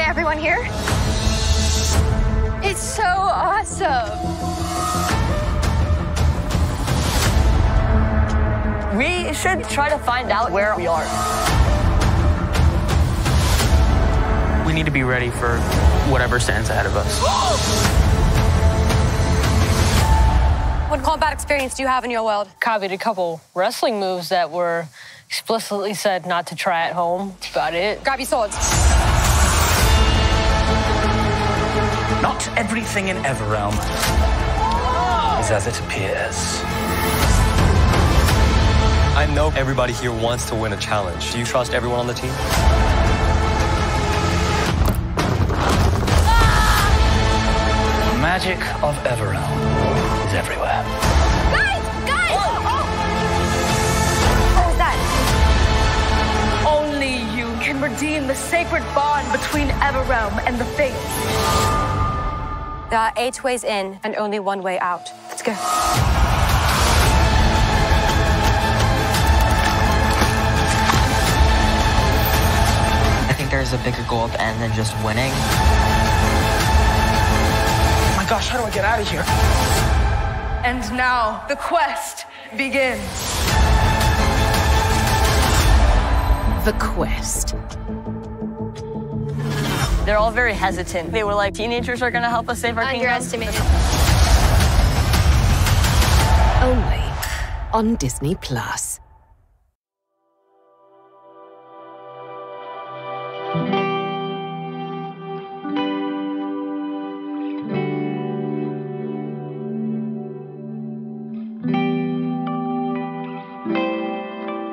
everyone here? It's so awesome. We should try to find out where we are. We need to be ready for whatever stands ahead of us. What combat experience do you have in your world? Copied a couple wrestling moves that were explicitly said not to try at home. That's about it. Grab your swords. Everything in Everealm is as it appears. I know everybody here wants to win a challenge. Do you trust everyone on the team? The magic of Everealm is everywhere. Guys! Guys! What was that? Only you can redeem the sacred bond between Everealm and the Fates. There are eight ways in and only one way out. Let's go. I think there's a bigger goal at the end than just winning. Oh my gosh, how do I get out of here? And now the quest begins. The quest. They're all very hesitant. They were like, teenagers are gonna help us save our kingdom. Underestimated. Only on Disney Plus.